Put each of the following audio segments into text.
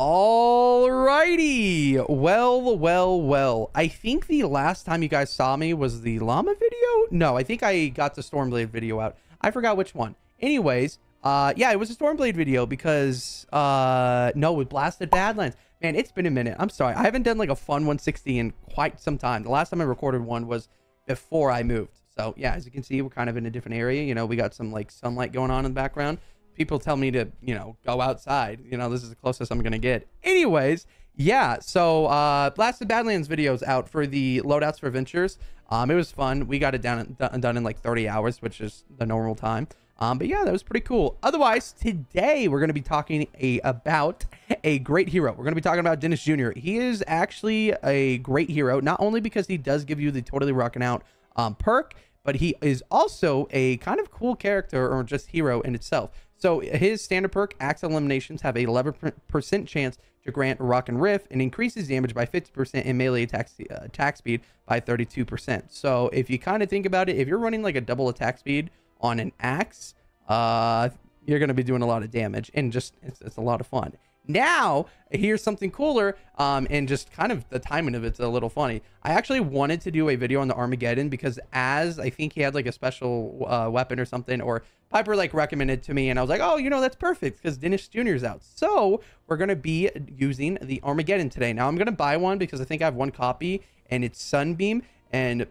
Alrighty. Well, well, well. I think the last time you guys saw me was the llama video. No, I think I got the Stormblade video out. I forgot which one. Anyways, uh, yeah, it was a Stormblade video because, uh, no, with Blasted Badlands. Man, it's been a minute. I'm sorry. I haven't done like a fun 160 in quite some time. The last time I recorded one was before I moved. So yeah, as you can see, we're kind of in a different area. You know, we got some like sunlight going on in the background. People tell me to, you know, go outside. You know, this is the closest I'm going to get. Anyways, yeah, so uh, Blasted Badlands videos out for the loadouts for Ventures. Um, it was fun. We got it down done in like 30 hours, which is the normal time. Um, but yeah, that was pretty cool. Otherwise, today we're going to be talking a, about a great hero. We're going to be talking about Dennis Jr. He is actually a great hero, not only because he does give you the totally rocking out um, perk, but he is also a kind of cool character or just hero in itself. So his standard perk, Axe Eliminations, have a 11% chance to grant Rock and Riff and increases damage by 50% and melee attack, uh, attack speed by 32%. So if you kind of think about it, if you're running like a double attack speed on an axe, uh, you're going to be doing a lot of damage and just it's, it's a lot of fun. Now, here's something cooler, um, and just kind of the timing of it's a little funny. I actually wanted to do a video on the Armageddon because as I think he had like a special uh, weapon or something, or Piper like recommended to me, and I was like, oh, you know, that's perfect because Dennis Jr.'s out. So we're going to be using the Armageddon today. Now, I'm going to buy one because I think I have one copy, and it's Sunbeam, and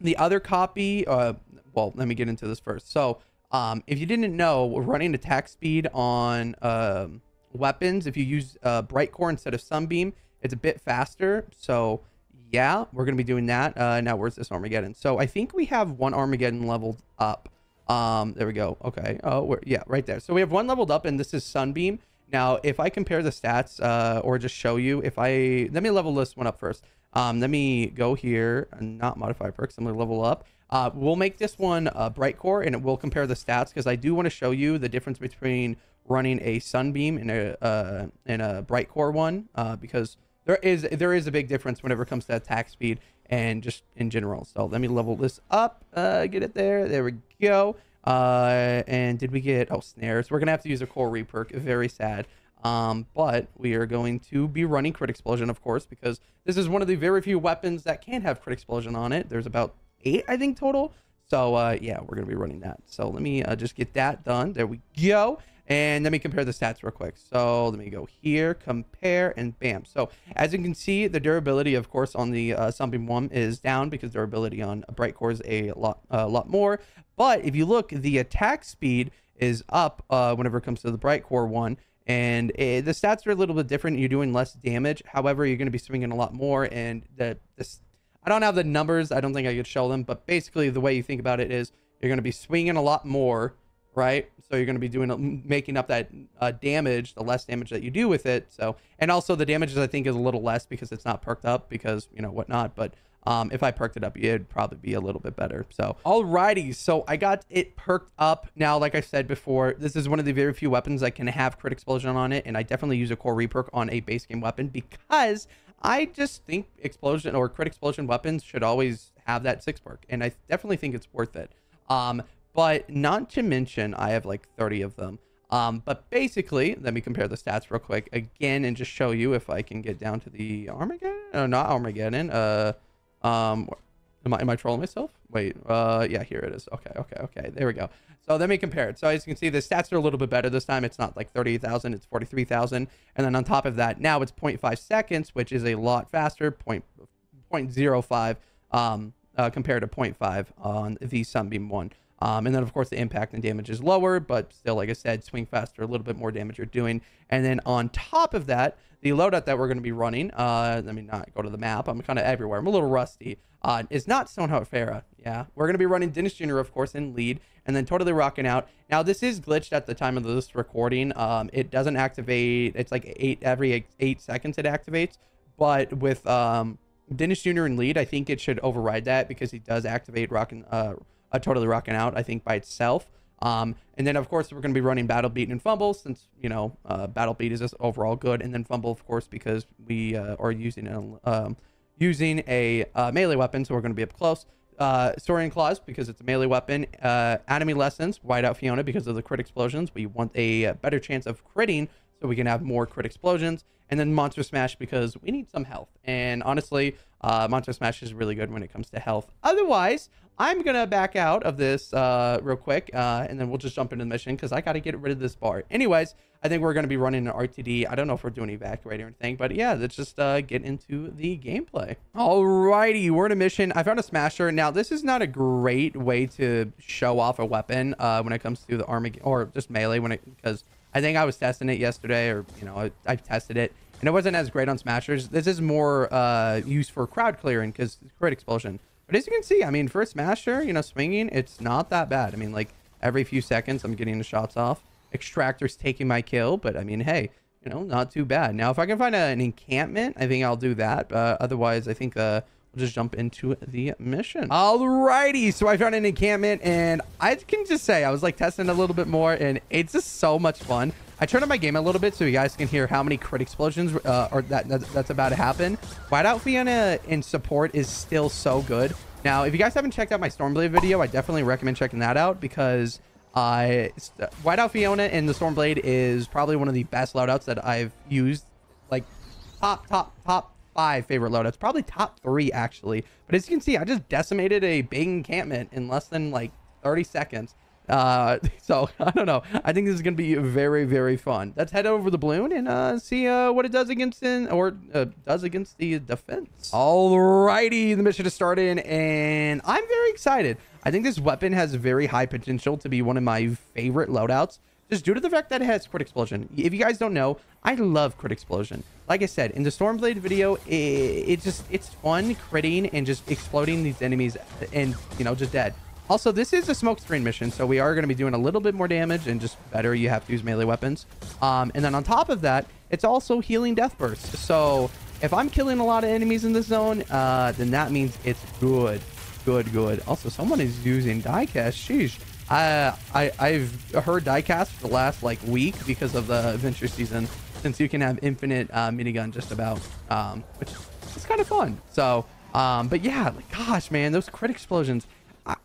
the other copy, uh, well, let me get into this first. So um, if you didn't know, we're running attack speed on um, weapons. If you use uh, Brightcore instead of Sunbeam, it's a bit faster. So yeah, we're going to be doing that. Uh, now, where's this Armageddon? So I think we have one Armageddon leveled up. Um, there we go. Okay. Oh, yeah, right there. So we have one leveled up, and this is Sunbeam. Now, if I compare the stats, uh, or just show you, if I let me level this one up first. Um, let me go here and not modify perks. I'm gonna level up. Uh, we'll make this one uh, Brightcore and it will compare the stats because I do want to show you the difference between running a sunbeam and a uh, and a Brightcore one uh, because there is there is a big difference whenever it comes to attack speed and just in general. So let me level this up, uh, get it there. There we go. Uh, and did we get oh snares? We're gonna have to use a core reperk. Very sad. Um, but we are going to be running crit explosion, of course, because this is one of the very few weapons that can have crit explosion on it. There's about eight, I think, total. So uh, yeah, we're gonna be running that. So let me uh, just get that done. There we go. And let me compare the stats real quick. So let me go here, compare, and bam. So as you can see, the durability, of course, on the uh, Sunbeam 1 is down because durability on Brightcore is a lot, a lot more. But if you look, the attack speed is up uh, whenever it comes to the Brightcore one. And it, the stats are a little bit different. You're doing less damage. However, you're going to be swinging a lot more. And the, this, I don't have the numbers. I don't think I could show them. But basically, the way you think about it is you're going to be swinging a lot more right? So you're going to be doing making up that uh, damage, the less damage that you do with it. So and also the damages I think is a little less because it's not perked up because you know whatnot. But um, if I perked it up, it'd probably be a little bit better. So alrighty, so I got it perked up. Now, like I said before, this is one of the very few weapons that can have crit explosion on it, and I definitely use a core reperk on a base game weapon because I just think explosion or crit explosion weapons should always have that six perk, and I definitely think it's worth it. Um, but not to mention, I have like 30 of them. Um, but basically, let me compare the stats real quick again and just show you if I can get down to the Armageddon. No, not Armageddon. Uh, um, am I, am I trolling myself? Wait, uh, yeah, here it is. Okay, okay, okay. There we go. So let me compare it. So as you can see, the stats are a little bit better this time. It's not like 38,000, it's 43,000. And then on top of that, now it's 0.5 seconds, which is a lot faster, point, 0.05 um, uh, compared to 0.5 on the Sunbeam 1. Um, and then, of course, the impact and damage is lower, but still, like I said, swing faster, a little bit more damage you're doing. And then on top of that, the loadout that we're going to be running, uh, let me not go to the map. I'm kind of everywhere. I'm a little rusty. Uh, is not Stoneheart Farrah. Yeah, we're going to be running Dennis Jr., of course, in lead, and then totally rocking out. Now, this is glitched at the time of this recording. Um, it doesn't activate. It's like eight every eight, eight seconds it activates. But with um, Dennis Jr. in lead, I think it should override that because he does activate rocking. Uh, uh, totally rocking out, I think, by itself. Um, and then, of course, we're going to be running Battle Beat and Fumble since, you know, uh, Battle Beat is just overall good. And then Fumble, of course, because we uh, are using a, um, using a uh, melee weapon, so we're going to be up close. Uh, Saurian Claws, because it's a melee weapon. Uh, Enemy Lessons, Whiteout Fiona, because of the crit explosions. We want a better chance of critting so we can have more crit explosions. And then Monster Smash because we need some health. And honestly, uh, Smash is really good when it comes to health. Otherwise, I'm gonna back out of this uh, real quick, uh, and then we'll just jump into the mission because I gotta get rid of this bar. Anyways, I think we're gonna be running an RTD. I don't know if we're doing evacuate or anything, but yeah, let's just uh, get into the gameplay. Alrighty, we're in a mission. I found a smasher. Now, this is not a great way to show off a weapon uh, when it comes to the army or just melee when it because I think I was testing it yesterday, or you know, I, I tested it and it wasn't as great on smashers. This is more uh, used for crowd clearing because crit explosion. But as you can see, I mean, for a smasher, you know, swinging, it's not that bad. I mean, like every few seconds, I'm getting the shots off. Extractor's taking my kill, but I mean, hey, you know, not too bad. Now, if I can find a, an encampment, I think I'll do that. Uh, otherwise, I think uh, we'll just jump into the mission. Alrighty, so I found an encampment, and I can just say I was like testing a little bit more, and it's just so much fun. I turned on my game a little bit so you guys can hear how many crit explosions uh, or that, that, that's about to happen. Whiteout Fiona in support is still so good. Now, if you guys haven't checked out my Stormblade video, I definitely recommend checking that out because uh, Whiteout Fiona in the Stormblade is probably one of the best loadouts that I've used. Like top, top, top five favorite loadouts. Probably top three, actually. But as you can see, I just decimated a big encampment in less than like 30 seconds. Uh, so I don't know. I think this is going to be very, very fun. Let's head over the balloon and uh, see uh, what it does against in or uh, does against the defense. Alrighty, the mission is started, and I'm very excited. I think this weapon has very high potential to be one of my favorite loadouts. Just due to the fact that it has crit explosion. If you guys don't know, I love crit explosion. Like I said, in the Stormblade video, it, it just, it's fun critting and just exploding these enemies and, you know, just dead. Also, this is a smoke screen mission, so we are going to be doing a little bit more damage and just better you have to use melee weapons. Um, and then on top of that, it's also healing death bursts. So if I'm killing a lot of enemies in this zone, uh, then that means it's good. Good, good. Also, someone is using diecast. Sheesh. I, I, I've heard diecast for the last like week because of the adventure season, since you can have infinite uh, minigun just about, um, which is kind of fun. So, um, but yeah, like, gosh, man, those crit explosions.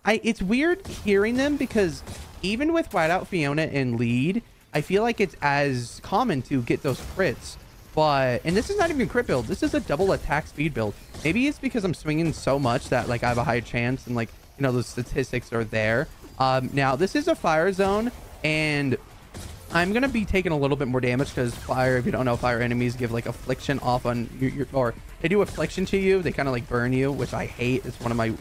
I, it's weird hearing them because even with Whiteout Fiona in lead, I feel like it's as common to get those crits. But, and this is not even crit build. This is a double attack speed build. Maybe it's because I'm swinging so much that like I have a high chance and like, you know, the statistics are there. Um, now, this is a fire zone and I'm going to be taking a little bit more damage because fire, if you don't know, fire enemies give like affliction off on your, your or they do affliction to you. They kind of like burn you, which I hate. It's one of my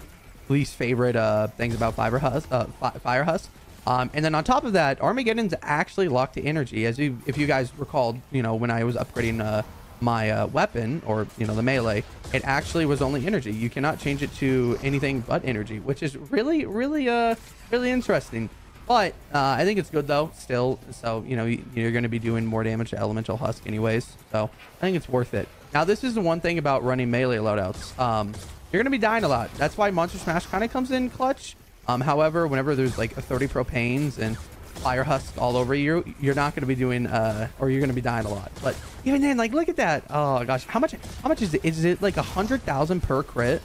least favorite uh, things about Fiber Husk, uh, Fire Husk. Um, and then on top of that, Armageddon's actually locked to energy. As you, if you guys recalled, you know, when I was upgrading uh, my uh, weapon or, you know, the melee, it actually was only energy. You cannot change it to anything but energy, which is really, really, uh, really interesting. But uh, I think it's good though, still. So, you know, you're going to be doing more damage to Elemental Husk anyways. So I think it's worth it. Now, this is the one thing about running melee loadouts. Um, you're going to be dying a lot. That's why Monster Smash kind of comes in clutch. Um, however, whenever there's like a 30 propanes and fire husk all over you, you're not going to be doing, uh, or you're going to be dying a lot. But even then, like, look at that. Oh gosh, how much, how much is it? Is it like a hundred thousand per crit?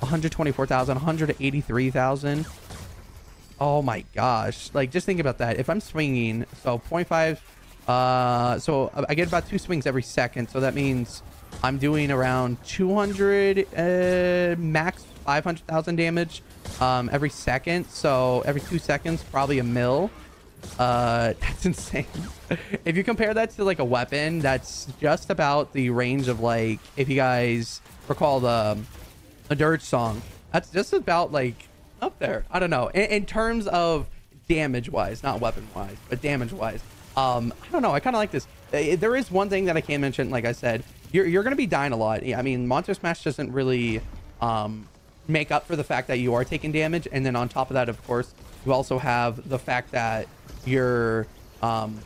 124,000, 183,000. Oh my gosh. Like, just think about that. If I'm swinging, so 0.5, uh, so I get about two swings every second. So that means I'm doing around 200 uh, max 500,000 damage um, every second. So every two seconds, probably a mil. Uh, that's insane. if you compare that to like a weapon, that's just about the range of like, if you guys recall the a Dirge song, that's just about like up there. I don't know. In, in terms of damage wise, not weapon wise, but damage wise. Um, I don't know. I kind of like this. Uh, there is one thing that I can mention, like I said, you're, you're going to be dying a lot. I mean, Monster Smash doesn't really um, make up for the fact that you are taking damage. And then on top of that, of course, you also have the fact that you're um,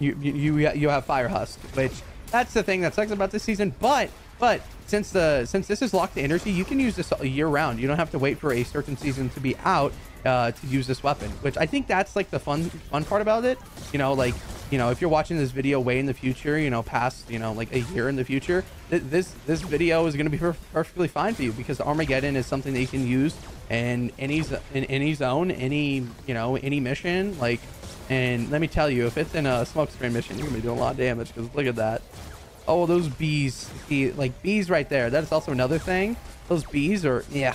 you, you you have Fire Husk, which that's the thing that sucks about this season. But but since the since this is locked to energy, you can use this year round. You don't have to wait for a certain season to be out uh, to use this weapon, which I think that's like the fun fun part about it. You know, like you know, if you're watching this video way in the future, you know, past you know like a year in the future, th this this video is going to be per perfectly fine for you because Armageddon is something that you can use in any in any zone, any you know any mission. Like And let me tell you, if it's in a smoke screen mission, you're gonna be doing a lot of damage because look at that. Oh, those bees. See, like bees right there. That is also another thing. Those bees are, yeah.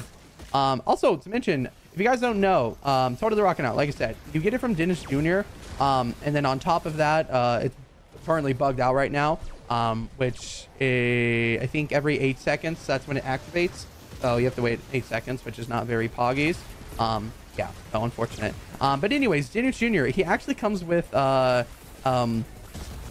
Um, also, to mention, if you guys don't know, um, Totally Rocking Out, like I said, you get it from Dennis Jr. Um, and then on top of that, uh, it's currently bugged out right now, um, which I think every eight seconds, that's when it activates. So you have to wait eight seconds, which is not very poggies. Um, yeah, so unfortunate. Um, but anyways, Dennis Jr., he actually comes with, uh, um,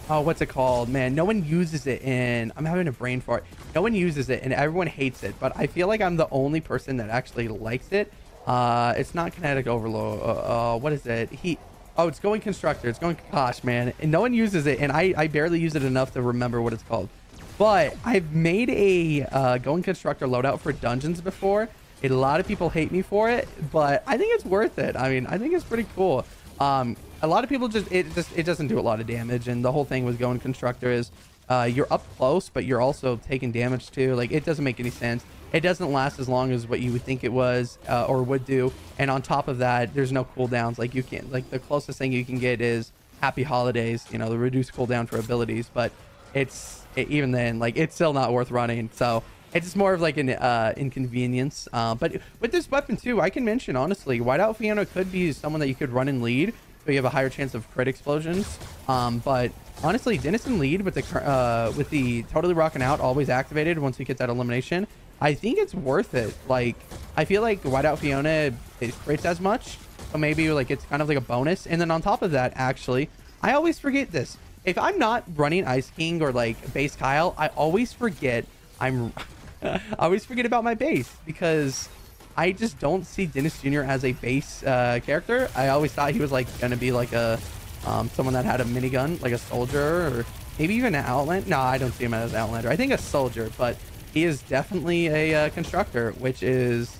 oh, what's it called? Man, no one uses it in, I'm having a brain fart. No one uses it and everyone hates it, but I feel like I'm the only person that actually likes it. Uh, it's not kinetic overload. Uh, uh, what is it? He, oh, it's going constructor. It's going, gosh, man. And no one uses it. And I, I barely use it enough to remember what it's called. But I've made a uh, going constructor loadout for dungeons before. A lot of people hate me for it, but I think it's worth it. I mean, I think it's pretty cool. Um, a lot of people just it just it doesn't do a lot of damage, and the whole thing with going constructor is uh, you're up close, but you're also taking damage too. Like it doesn't make any sense. It doesn't last as long as what you would think it was uh, or would do. And on top of that, there's no cooldowns. Like you can't like the closest thing you can get is Happy Holidays. You know, the reduced cooldown for abilities, but it's it, even then like it's still not worth running. So it's just more of like an uh, inconvenience. Uh, but with this weapon too, I can mention honestly, Whiteout Fiona could be someone that you could run and lead, so you have a higher chance of crit explosions. Um, but honestly, Dennis in lead with the uh, with the totally rocking out always activated once we get that elimination. I think it's worth it. Like I feel like Whiteout Fiona it crits as much, so maybe like it's kind of like a bonus. And then on top of that, actually, I always forget this. If I'm not running Ice King or like base Kyle, I always forget I'm I always forget about my base because I just don't see Dennis Jr. as a base uh, character. I always thought he was like gonna be like a um, someone that had a minigun, like a soldier, or maybe even an Outlander. No, I don't see him as an Outlander. I think a soldier, but he is definitely a uh, constructor, which is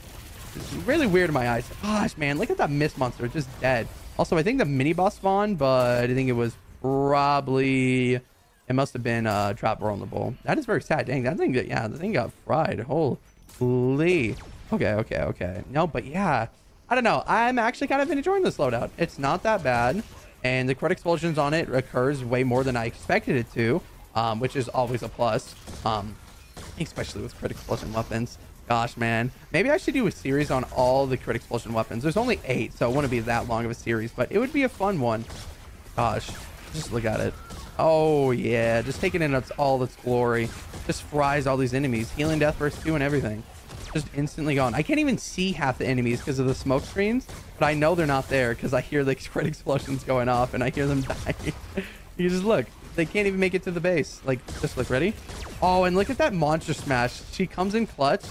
really weird in my eyes. Gosh, man, look at that mist monster, just dead. Also, I think the mini boss spawned, but I think it was probably it must have been uh, trap vulnerable. That is very sad. Dang, that thing, yeah, the thing got fried. Holy. Okay, okay, okay. No, but yeah, I don't know. I'm actually kind of enjoying this loadout. It's not that bad. And the crit explosions on it occurs way more than I expected it to, um, which is always a plus, um, especially with crit explosion weapons. Gosh, man. Maybe I should do a series on all the crit explosion weapons. There's only eight, so it wouldn't be that long of a series, but it would be a fun one. Gosh, just look at it. Oh, yeah. Just taking in its, all its glory. Just fries all these enemies. Healing Death Burst 2 and everything. Just instantly gone. I can't even see half the enemies because of the smoke screens, but I know they're not there because I hear the crit explosions going off and I hear them die. you just look. They can't even make it to the base. Like, just look. Ready? Oh, and look at that monster smash. She comes in clutch.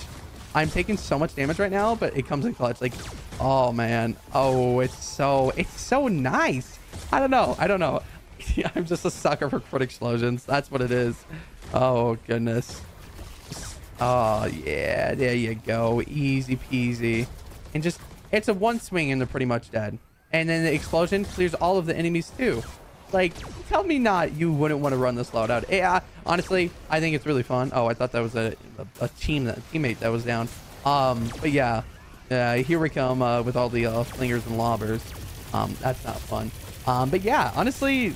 I'm taking so much damage right now, but it comes in clutch. Like, oh, man. Oh, it's so... It's so nice. I don't know. I don't know. I'm just a sucker for crit explosions. That's what it is. Oh, goodness. Oh, yeah. There you go. Easy peasy. And just, it's a one swing and they're pretty much dead. And then the explosion clears all of the enemies too. Like, tell me not you wouldn't want to run this loadout. Yeah, honestly, I think it's really fun. Oh, I thought that was a, a, a team, that teammate that was down. Um, but yeah, uh, here we come uh, with all the uh, slingers and lobbers. Um, that's not fun. Um, but yeah, honestly,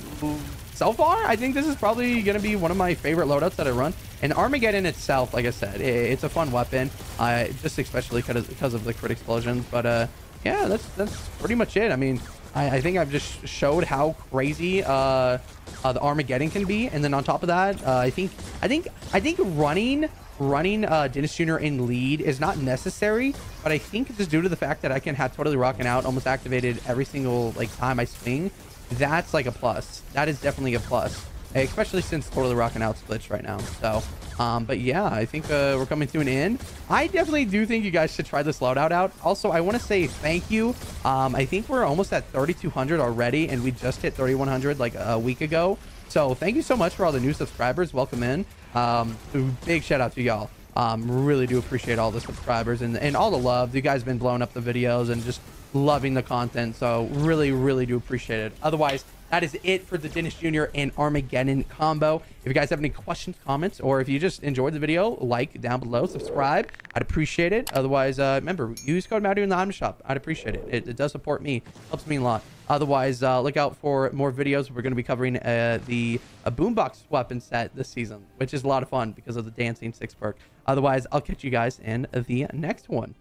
so far, I think this is probably going to be one of my favorite loadouts that I run. And Armageddon itself, like I said, it's a fun weapon, uh, just especially because of the crit explosions. But uh, yeah, that's that's pretty much it. I mean, I, I think I've just showed how crazy uh, uh, the Armageddon can be. And then on top of that, uh, I think I think I think running running uh, Dennis Jr. in lead is not necessary, but I think just due to the fact that I can have totally rocking out almost activated every single like time I swing, that's like a plus. That is definitely a plus, especially since totally rocking out splits right now. So, um, but yeah, I think uh, we're coming to an end. I definitely do think you guys should try this loadout out. Also, I want to say thank you. Um, I think we're almost at 3,200 already, and we just hit 3,100 like a week ago. So thank you so much for all the new subscribers. Welcome in. Um, big shout out to y'all. Um, really do appreciate all the subscribers and, and all the love. You guys been blowing up the videos and just loving the content. So really, really do appreciate it. Otherwise, that is it for the Dennis Jr. and Armageddon combo. If you guys have any questions, comments, or if you just enjoyed the video, like down below, subscribe. I'd appreciate it. Otherwise, uh, remember, use code Mattio in the item shop. I'd appreciate it. it. It does support me. Helps me a lot. Otherwise, uh, look out for more videos. We're going to be covering uh, the a boombox weapon set this season, which is a lot of fun because of the dancing six perk. Otherwise, I'll catch you guys in the next one.